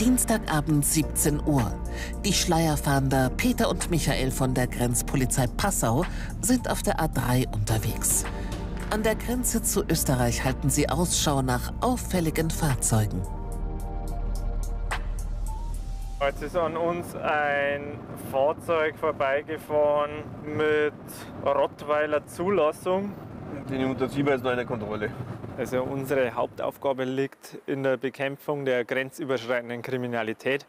Dienstagabend 17 Uhr. Die Schleierfahnder Peter und Michael von der Grenzpolizei Passau sind auf der A3 unterwegs. An der Grenze zu Österreich halten sie Ausschau nach auffälligen Fahrzeugen. Jetzt ist an uns ein Fahrzeug vorbeigefahren mit Rottweiler Zulassung. Den unterziehen wir jetzt noch eine Kontrolle. Also unsere Hauptaufgabe liegt in der Bekämpfung der grenzüberschreitenden Kriminalität.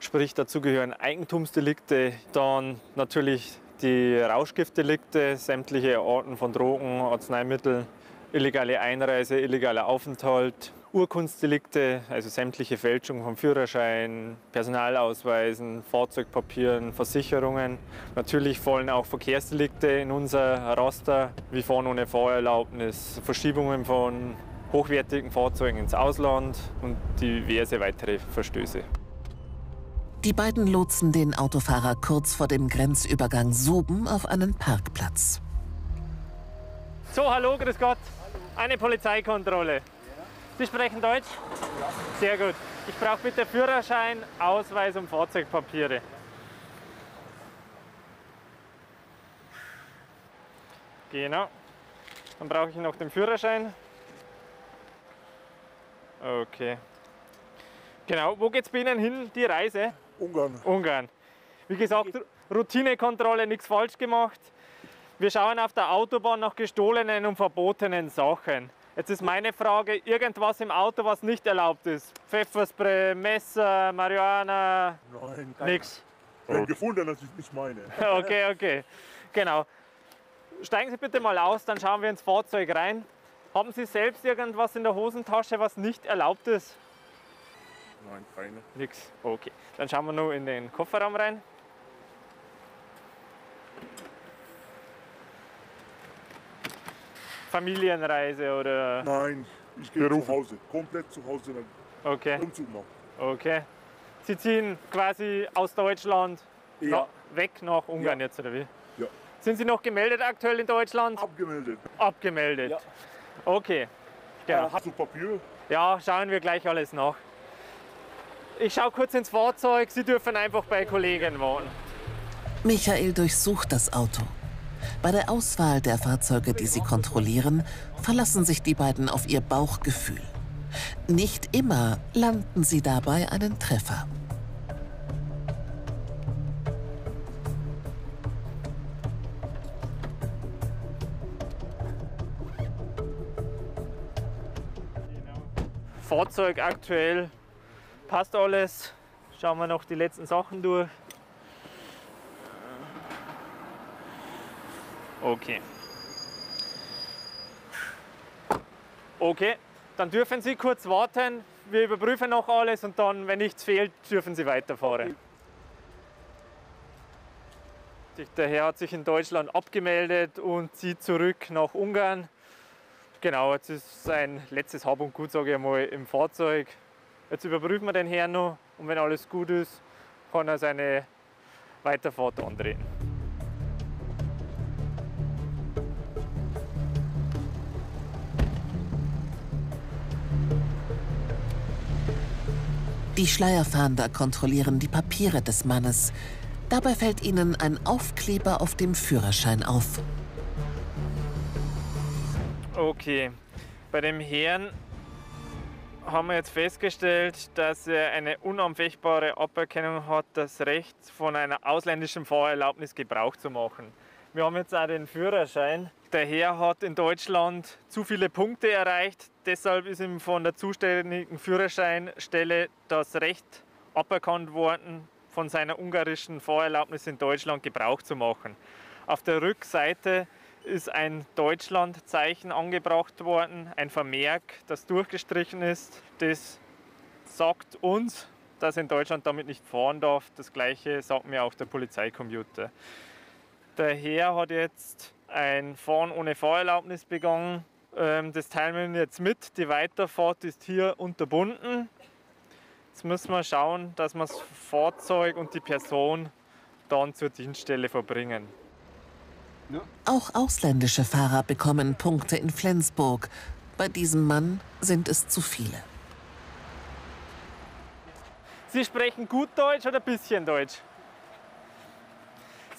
Sprich, dazu gehören Eigentumsdelikte, dann natürlich die Rauschgiftdelikte, sämtliche Arten von Drogen, Arzneimitteln, illegale Einreise, illegaler Aufenthalt, Urkunstdelikte, also sämtliche Fälschungen von Führerschein, Personalausweisen, Fahrzeugpapieren, Versicherungen. Natürlich fallen auch Verkehrsdelikte in unser Raster, wie Fahren ohne Fahrerlaubnis, Verschiebungen von hochwertigen Fahrzeugen ins Ausland und diverse weitere Verstöße. Die beiden lotsen den Autofahrer kurz vor dem Grenzübergang Suben auf einen Parkplatz. So, hallo, grüß Gott. Eine Polizeikontrolle. Sie sprechen Deutsch? Ja. Sehr gut. Ich brauche bitte Führerschein, Ausweis und Fahrzeugpapiere. Genau. Dann brauche ich noch den Führerschein. Okay. Genau, wo geht es bei Ihnen hin, die Reise? Ungarn. Ungarn. Wie gesagt, Routinekontrolle, nichts falsch gemacht. Wir schauen auf der Autobahn nach gestohlenen und verbotenen Sachen. Jetzt ist meine Frage, irgendwas im Auto, was nicht erlaubt ist? Pfefferspray, Messer, Marihuana? Nein, Nix. Wenn gefunden, das ist nicht meine. Okay, okay. Genau. Steigen Sie bitte mal aus, dann schauen wir ins Fahrzeug rein. Haben Sie selbst irgendwas in der Hosentasche, was nicht erlaubt ist? Nein, keine. Nix. Okay. Dann schauen wir nur in den Kofferraum rein. Familienreise oder? Nein, ich gehe zu Hause. Komplett zu Hause. Dann Okay. Umzug noch. Okay. Sie ziehen quasi aus Deutschland Ja. na- weg nach Ungarn Ja. jetzt, oder wie? Ja. Sind Sie noch gemeldet aktuell in Deutschland? Abgemeldet. Abgemeldet. Ja. Okay. Genau. Äh, hast du Papier? Ja, schauen wir gleich alles nach. Ich schaue kurz ins Fahrzeug. Sie dürfen einfach bei Kollegen warten. Michael durchsucht das Auto. Bei der Auswahl der Fahrzeuge, die sie kontrollieren, verlassen sich die beiden auf ihr Bauchgefühl. Nicht immer landen sie dabei einen Treffer. Fahrzeug aktuell passt alles. Schauen wir noch die letzten Sachen durch. Okay. Okay, dann dürfen Sie kurz warten. Wir überprüfen noch alles und dann, wenn nichts fehlt, dürfen Sie weiterfahren. Der Herr hat sich in Deutschland abgemeldet und zieht zurück nach Ungarn. Genau, jetzt ist sein letztes Hab und Gut, sage ich einmal, im Fahrzeug. Jetzt überprüfen wir den Herrn noch und wenn alles gut ist, kann er seine Weiterfahrt antreten. Die Schleierfahnder kontrollieren die Papiere des Mannes. Dabei fällt ihnen ein Aufkleber auf dem Führerschein auf. Okay, bei dem Herrn haben wir jetzt festgestellt, dass er eine unanfechtbare Aberkennung hat, das Recht von einer ausländischen Fahrerlaubnis Gebrauch zu machen. Wir haben jetzt auch den Führerschein. Der Herr hat in Deutschland zu viele Punkte erreicht, deshalb ist ihm von der zuständigen Führerscheinstelle das Recht aberkannt worden, von seiner ungarischen Fahrerlaubnis in Deutschland Gebrauch zu machen. Auf der Rückseite ist ein Deutschlandzeichen angebracht worden, ein Vermerk, das durchgestrichen ist. Das sagt uns, dass in Deutschland damit nicht fahren darf. Das gleiche sagt mir auch der Polizeicomputer. Der Herr hat jetzt ein Fahren ohne Fahrerlaubnis begangen. Ähm, Das teilen wir Ihnen jetzt mit. Die Weiterfahrt ist hier unterbunden. Jetzt müssen wir schauen, dass wir das Fahrzeug und die Person dann zur Dienststelle verbringen. Auch ausländische Fahrer bekommen Punkte in Flensburg. Bei diesem Mann sind es zu viele. Sie sprechen gut Deutsch oder ein bisschen Deutsch?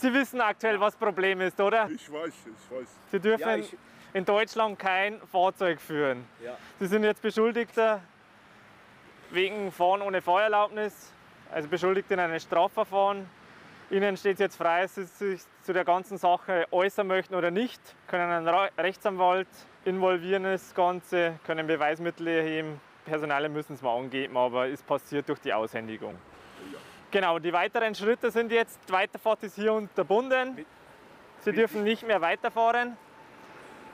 Sie wissen aktuell, was Problem ist, oder? Ich weiß, ich weiß. Sie dürfen Ja, ich- in Deutschland kein Fahrzeug führen. Ja. Sie sind jetzt Beschuldigter wegen Fahren ohne Fahrerlaubnis, also beschuldigt in einem Strafverfahren. Ihnen steht jetzt frei, dass Sie sich zu der ganzen Sache äußern möchten oder nicht. Können einen Rechtsanwalt involvieren, das Ganze, können Beweismittel erheben. Personale müssen es mal angeben, aber ist passiert durch die Aushändigung. Genau, die weiteren Schritte sind jetzt, die Weiterfahrt ist hier unterbunden. Sie dürfen nicht mehr weiterfahren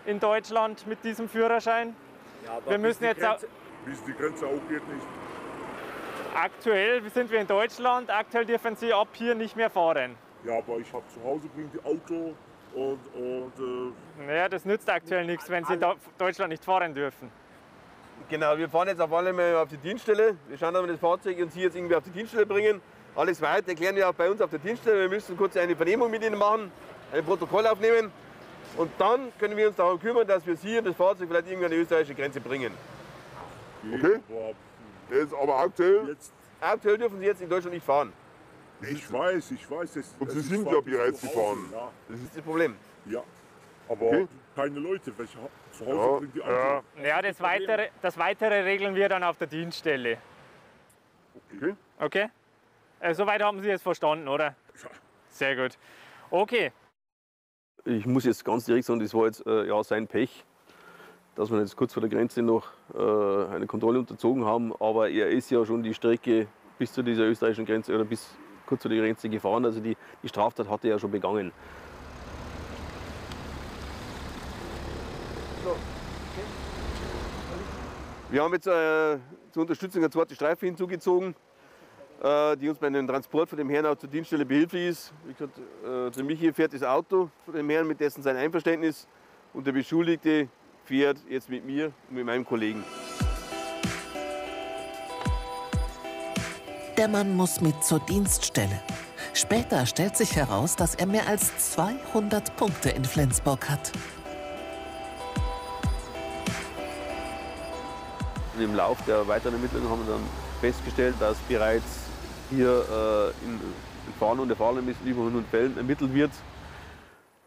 in Deutschland mit diesem Führerschein. Ja, aber Wir müssen die jetzt auch, Grenze- Bis die Grenze auch geht nicht. aktuell sind wir in Deutschland, aktuell dürfen Sie ab hier nicht mehr fahren. Ja, aber ich habe zu Hause bringt die Auto und, und äh, Naja, das nützt aktuell nichts, wenn Sie in Deu- Deutschland nicht fahren dürfen. Genau, wir fahren jetzt auf alle Mal auf die Dienststelle. Wir schauen, dass wir das Fahrzeug und Sie jetzt irgendwie auf die Dienststelle bringen. Alles weiter erklären wir auch bei uns auf der Dienststelle. Wir müssen kurz eine Vernehmung mit Ihnen machen, ein Protokoll aufnehmen. Und dann können wir uns darum kümmern, dass wir Sie und das Fahrzeug vielleicht irgendwie an die österreichische Grenze bringen. okay. aber Jetzt aber aktuell, jetzt, Aktuell dürfen Sie jetzt in Deutschland nicht fahren. ich weiß, ich weiß. Es, Und Sie sind ja bereits gefahren. Ja, Das ist das Problem. ja. Aber Okay. keine Leute. Welche zu Hause Ja, bringt die Auto. ja. Ja, das weitere, das weitere regeln wir dann auf der Dienststelle. Okay. Okay? Äh, soweit haben Sie es verstanden, oder? Sehr gut. Okay, Ich muss jetzt ganz direkt sagen, das war jetzt äh, ja, sein Pech, dass wir jetzt kurz vor der Grenze noch äh, eine Kontrolle unterzogen haben. Aber er ist ja schon die Strecke bis zu dieser österreichischen Grenze oder bis kurz vor der Grenze gefahren. Also die, die Straftat hat er ja schon begangen. Wir haben jetzt äh, zur Unterstützung eine zweite Streife hinzugezogen, die uns bei dem Transport von dem Herrn auch zur Dienststelle behilflich ist. Wie gesagt, äh, der Michi fährt das Auto von dem Herrn mit dessen sein Einverständnis und der Beschuldigte fährt jetzt mit mir und mit meinem Kollegen. Der Mann muss mit zur Dienststelle. Später stellt sich heraus, dass er mehr als 200 Punkte in Flensburg hat. Im Lauf der weiteren Ermittlungen haben wir dann festgestellt, dass bereits hier äh, in, in Fahren und über 100 Fällen ermittelt wird.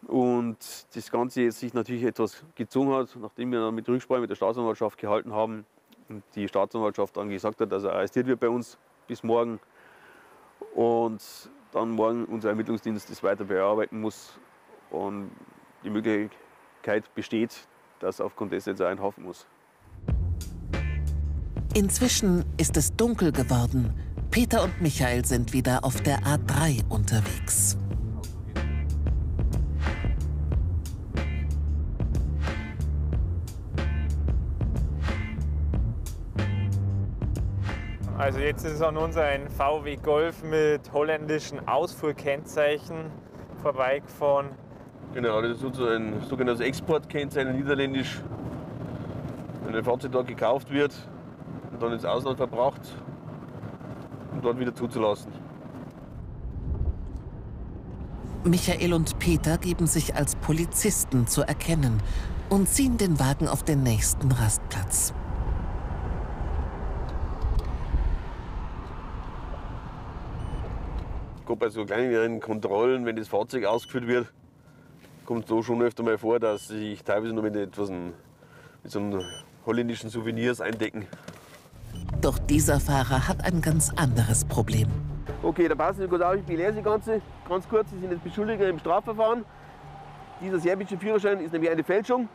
Und das Ganze jetzt sich natürlich etwas gezogen hat, nachdem wir dann mit Rücksprache mit der Staatsanwaltschaft gehalten haben und die Staatsanwaltschaft dann gesagt hat, dass er arrestiert wird bei uns bis morgen und dann morgen unser Ermittlungsdienst das weiter bearbeiten muss und die Möglichkeit besteht, dass aufgrund dessen jetzt auch muss. Inzwischen ist es dunkel geworden. Peter und Michael sind wieder auf der A3 unterwegs. also jetzt ist an uns ein VW Golf mit holländischen Ausfuhrkennzeichen vorbeigefahren. Genau, das ist so ein sogenanntes Exportkennzeichen niederländisch. Wenn ein Fahrzeug dort gekauft wird und dann ins Ausland verbraucht, dort wieder zuzulassen. Michael und Peter geben sich als Polizisten zu erkennen und ziehen den Wagen auf den nächsten Rastplatz. Gerade bei so kleineren Kontrollen, wenn das Fahrzeug ausgeführt wird, kommt es so schon öfter mal vor, dass sich teilweise nur mit etwas mit so einem holländischen Souvenirs eindecken. Doch dieser Fahrer hat ein ganz anderes Problem. Okay, da passen Sie kurz auf, ich belehre Sie Ganze. Ganz kurz, Sie sind jetzt Beschuldiger im Strafverfahren. Dieser serbische Führerschein ist nämlich eine Fälschung.